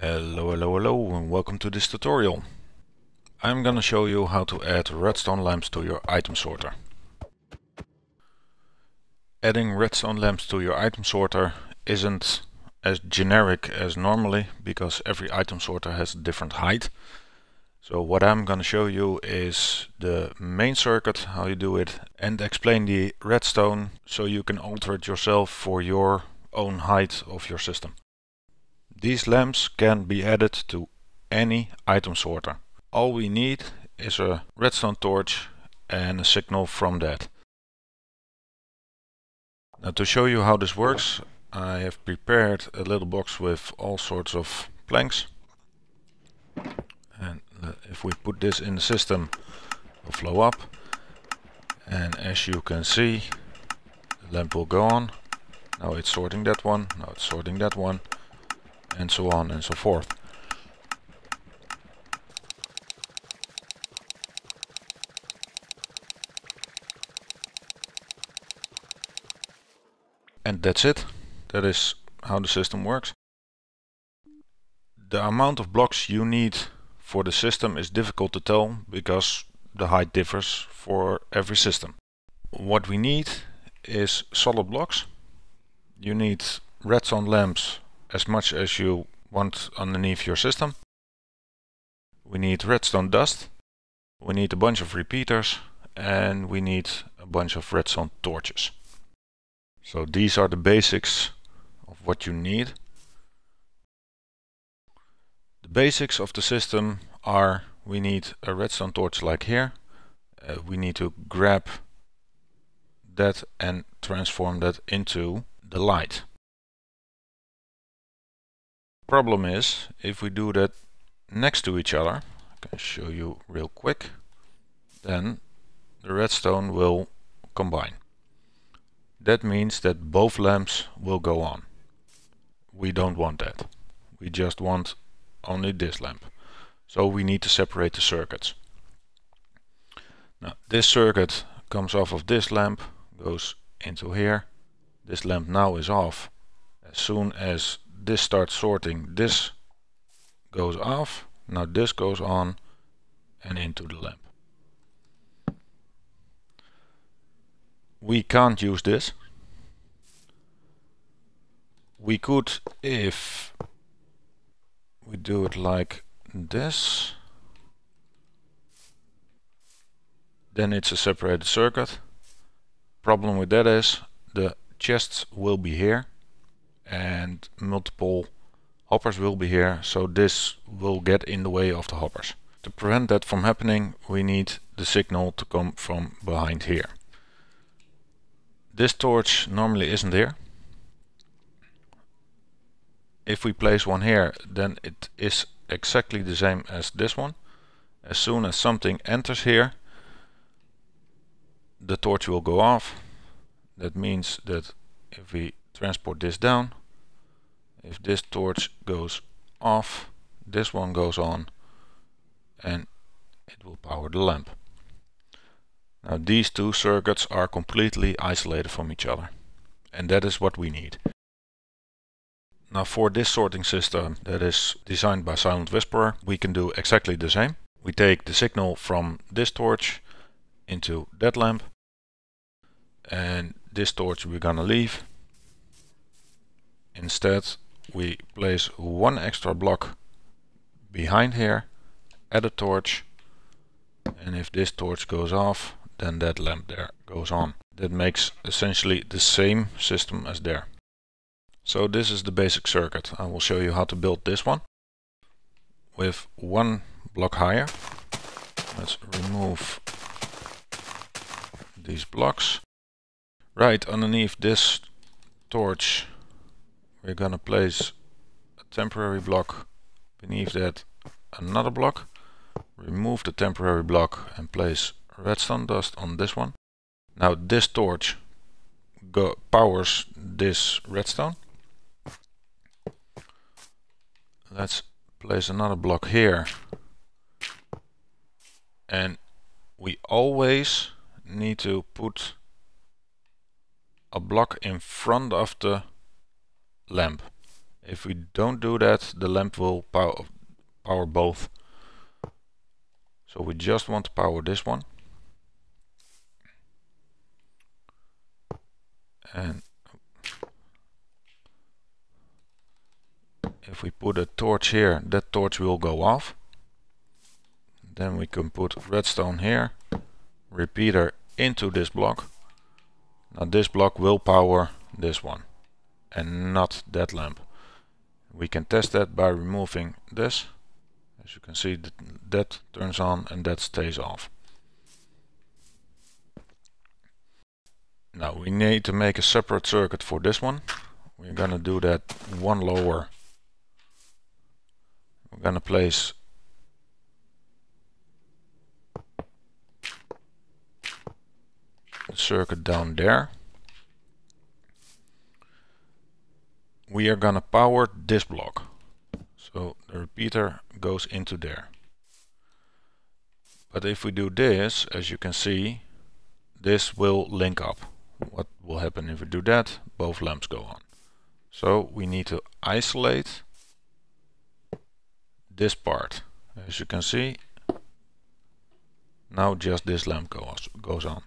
Hello, hello, hello and welcome to this tutorial. I'm gonna show you how to add redstone lamps to your item sorter. Adding redstone lamps to your item sorter isn't as generic as normally because every item sorter has a different height. So what I'm gonna show you is the main circuit, how you do it, and explain the redstone so you can alter it yourself for your own height of your system. These lamps can be added to any item sorter. All we need is a redstone torch and a signal from that. Now to show you how this works I have prepared a little box with all sorts of planks. And uh, if we put this in the system will flow up. And as you can see the lamp will go on. Now it's sorting that one. Now it's sorting that one and so on and so forth. And that's it. That is how the system works. The amount of blocks you need for the system is difficult to tell because the height differs for every system. What we need is solid blocks. You need redstone lamps as much as you want underneath your system. We need redstone dust, we need a bunch of repeaters and we need a bunch of redstone torches. So these are the basics of what you need. The basics of the system are we need a redstone torch like here. Uh, we need to grab that and transform that into the light. Problem is, if we do that next to each other, I can show you real quick, then the redstone will combine. That means that both lamps will go on. We don't want that. We just want only this lamp. So we need to separate the circuits. Now this circuit comes off of this lamp, goes into here. This lamp now is off. As soon as this starts sorting, this goes off, now this goes on and into the lamp. We can't use this. We could if we do it like this. Then it's a separated circuit. Problem with that is the chests will be here and multiple hoppers will be here so this will get in the way of the hoppers. To prevent that from happening we need the signal to come from behind here. This torch normally isn't here. If we place one here then it is exactly the same as this one. As soon as something enters here the torch will go off. That means that if we transport this down. If this torch goes off this one goes on and it will power the lamp. Now these two circuits are completely isolated from each other and that is what we need. Now for this sorting system that is designed by Silent Whisperer we can do exactly the same. We take the signal from this torch into that lamp and this torch we're gonna leave Instead we place one extra block behind here, add a torch and if this torch goes off then that lamp there goes on. That makes essentially the same system as there. So this is the basic circuit. I will show you how to build this one. With one block higher. Let's remove these blocks. Right underneath this torch we're gonna place a temporary block beneath that another block. Remove the temporary block and place redstone dust on this one. Now this torch go powers this redstone. Let's place another block here. And we always need to put a block in front of the lamp. If we don't do that, the lamp will power, power both. So we just want to power this one. And if we put a torch here, that torch will go off. Then we can put redstone here, repeater into this block. Now this block will power this one and not that lamp. We can test that by removing this. As you can see that, turns on and that stays off. Now we need to make a separate circuit for this one. We're gonna do that one lower. We're gonna place the circuit down there. We are gonna power this block. So the repeater goes into there. But if we do this, as you can see, this will link up. What will happen if we do that? Both lamps go on. So we need to isolate this part. As you can see, now just this lamp goes, goes on.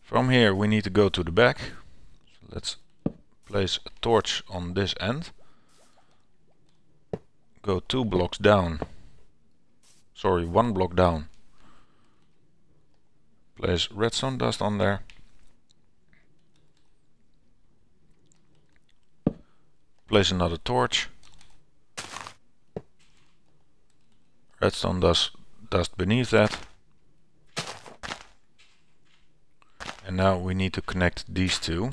From here we need to go to the back. Let's place a torch on this end. Go two blocks down. Sorry, one block down. Place redstone dust on there. Place another torch. Redstone dust, dust beneath that. And now we need to connect these two.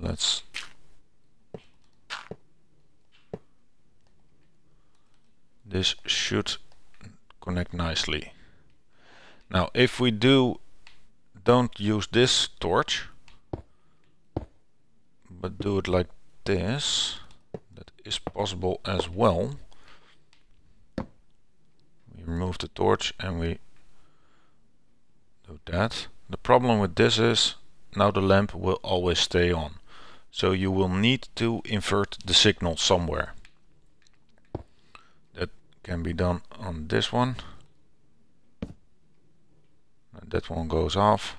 Let's this should connect nicely. Now if we do don't use this torch but do it like this that is possible as well we remove the torch and we do that. The problem with this is now the lamp will always stay on. So you will need to invert the signal somewhere. That can be done on this one. And That one goes off.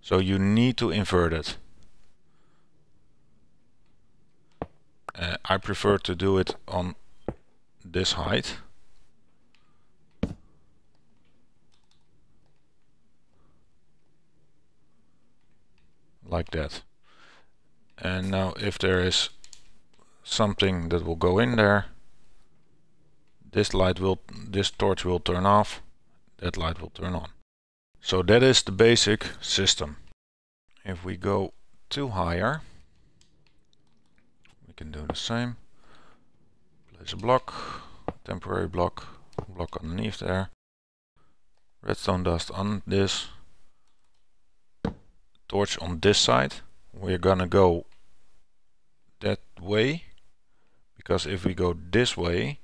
So you need to invert it. Uh, I prefer to do it on this height. like that. And now if there is something that will go in there, this light will, this torch will turn off, that light will turn on. So that is the basic system. If we go to higher, we can do the same. Place a block, temporary block, block underneath there. Redstone dust on this, torch on this side we're gonna go that way because if we go this way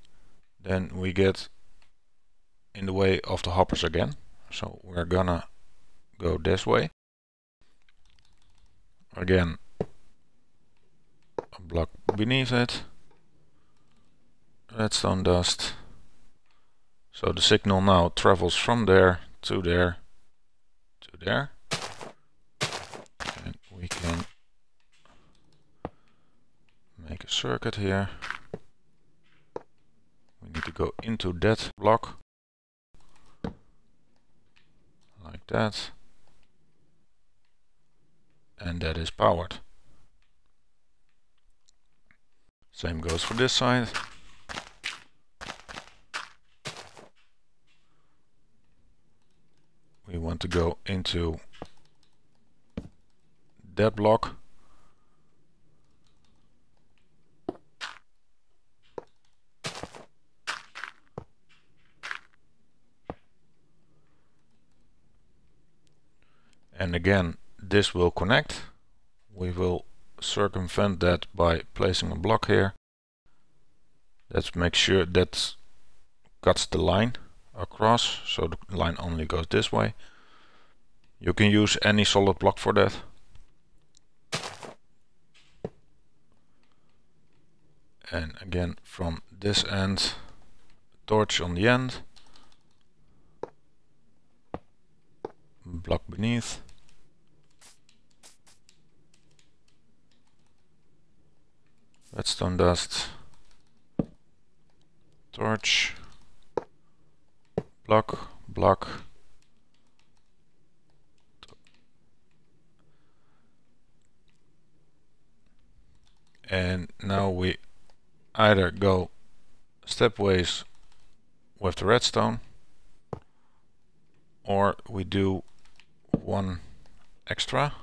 then we get in the way of the hoppers again. So we're gonna go this way. Again a block beneath it. Redstone dust. So the signal now travels from there to there to there. And we can make a circuit here. We need to go into that block like that and that is powered. Same goes for this side. We want to go into that block. and again this will connect. We will circumvent that by placing a block here. Let's make sure that cuts the line across. So the line only goes this way. You can use any solid block for that. And again from this end torch on the end. Block beneath. Redstone dust. Torch. Block. Block. And now we either go stepways with the redstone or we do one extra.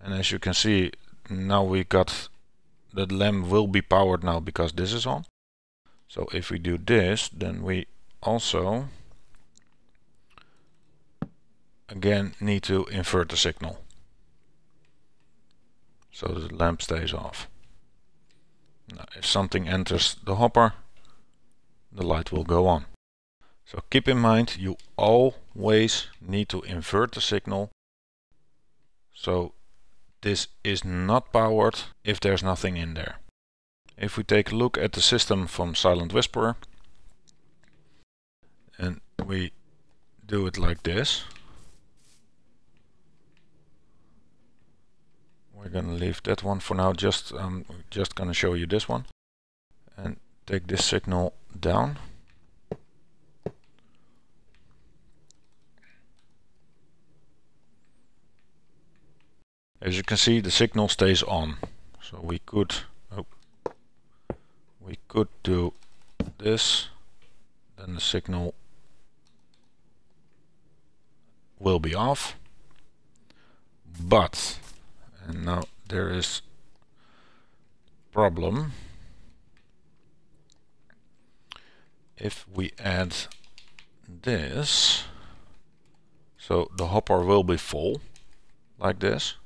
And as you can see now we got the lamp will be powered now because this is on. So if we do this then we also again need to invert the signal. So the lamp stays off. Now, if something enters the hopper the light will go on. So keep in mind you always need to invert the signal. So this is not powered if there's nothing in there. If we take a look at the system from Silent Whisperer and we do it like this we're gonna leave that one for now. Just I'm just gonna show you this one. And take this signal down As you can see the signal stays on. So we could oh, we could do this then the signal will be off. But and now there is problem. If we add this so the hopper will be full like this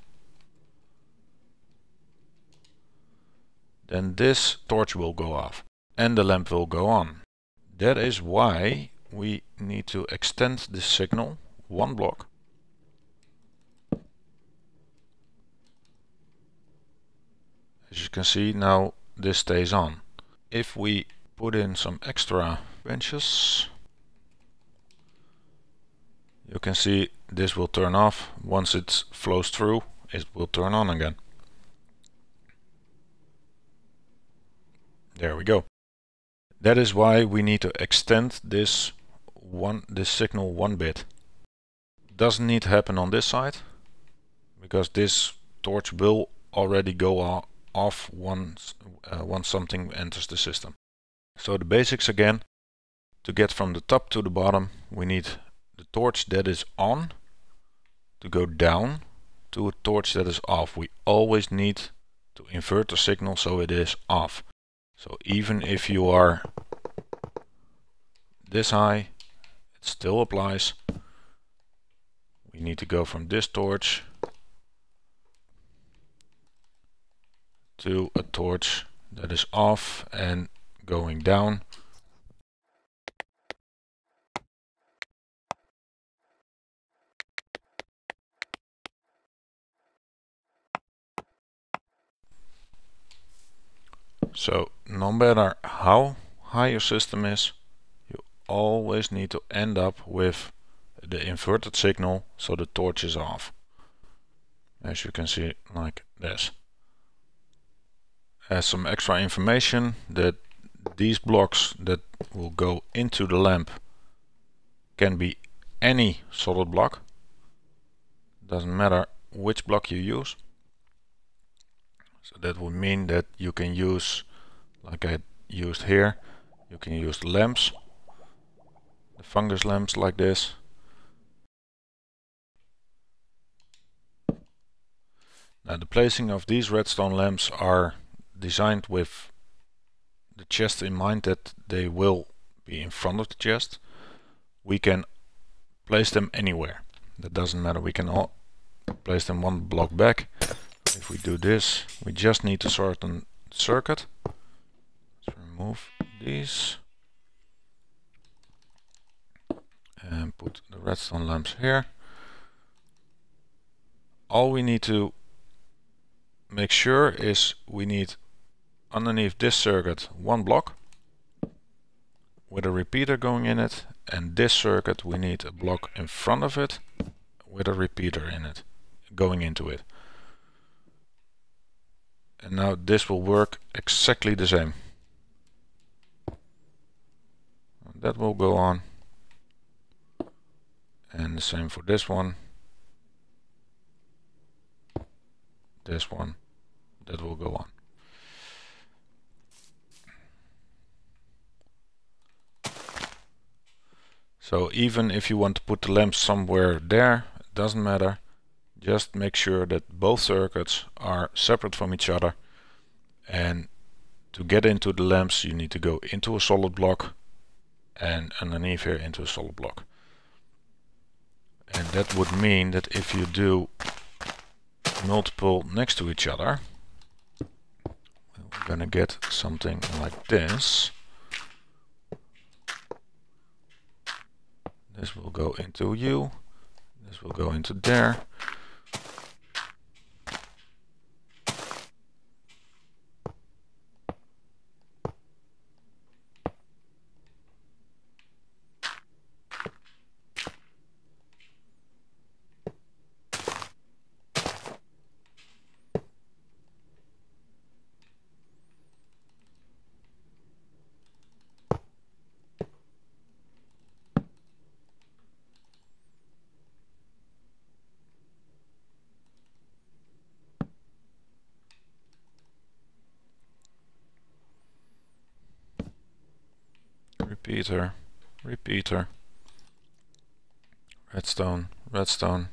then this torch will go off and the lamp will go on. That is why we need to extend this signal one block. As you can see now this stays on. If we put in some extra benches you can see this will turn off once it flows through it will turn on again There we go. That is why we need to extend this one this signal one bit. Doesn't need to happen on this side because this torch will already go off once uh, once something enters the system. So the basics again. To get from the top to the bottom we need the torch that is on to go down to a torch that is off. We always need to invert the signal so it is off. So even if you are this high, it still applies. We need to go from this torch to a torch that is off and going down So no matter how high your system is, you always need to end up with the inverted signal so the torch is off. As you can see like this. As some extra information that these blocks that will go into the lamp can be any solid block. Doesn't matter which block you use. So that would mean that you can use, like I used here, you can use the lamps, the fungus lamps like this. Now the placing of these redstone lamps are designed with the chest in mind that they will be in front of the chest. We can place them anywhere. That doesn't matter. We can all place them one block back if we do this, we just need to sort shorten circuit. Remove these. And put the redstone lamps here. All we need to make sure is we need underneath this circuit one block with a repeater going in it and this circuit we need a block in front of it with a repeater in it going into it and now this will work exactly the same that will go on. And the same for this one. This one that will go on. So even if you want to put the lamps somewhere there it doesn't matter. Just make sure that both circuits are separate from each other. And to get into the lamps you need to go into a solid block and underneath here into a solid block. And that would mean that if you do multiple next to each other we're gonna get something like this. This will go into you. This will go into there repeater, repeater, redstone, redstone.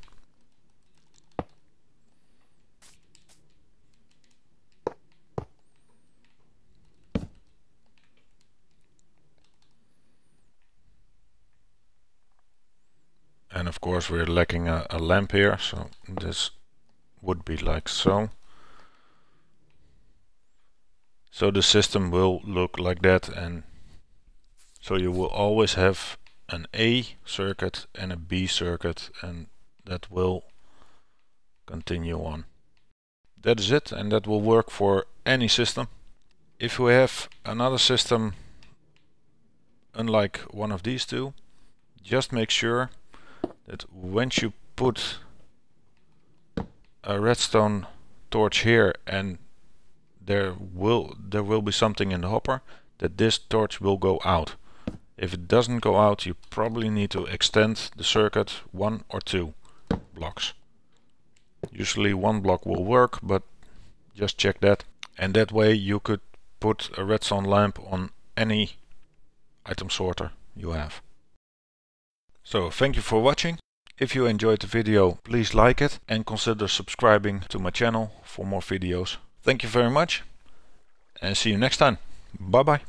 And of course we're lacking a, a lamp here, so this would be like so. So the system will look like that and so you will always have an A circuit and a B circuit and that will continue on. That is it and that will work for any system. If we have another system unlike one of these two, just make sure that once you put a redstone torch here and there will there will be something in the hopper that this torch will go out if it doesn't go out, you probably need to extend the circuit one or two blocks. Usually one block will work, but just check that. And that way you could put a redstone lamp on any item sorter you have. So thank you for watching. If you enjoyed the video, please like it and consider subscribing to my channel for more videos. Thank you very much and see you next time. Bye bye.